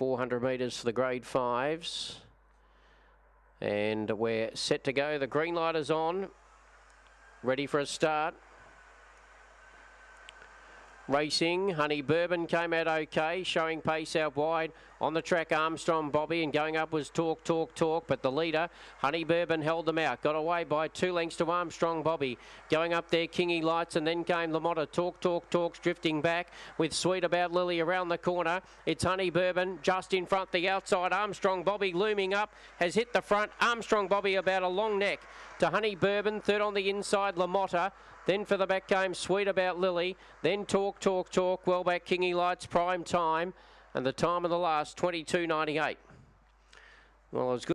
400 metres for the grade fives. And we're set to go. The green light is on. Ready for a start. Racing, Honey Bourbon came out okay, showing pace out wide. On the track, Armstrong Bobby, and going up was Talk, Talk, Talk. But the leader, Honey Bourbon, held them out. Got away by two lengths to Armstrong Bobby. Going up there, Kingy Lights, and then came Lamotta. Talk, Talk, Talks, drifting back with Sweet About Lily around the corner. It's Honey Bourbon just in front, the outside. Armstrong Bobby looming up, has hit the front. Armstrong Bobby about a long neck to Honey Bourbon, third on the inside, Lamotta. Then for the back game, Sweet About Lily. Then Talk, Talk, Talk. Well back, Kingy Lights, prime time. And the time of the last, 22.98. Well, it was good.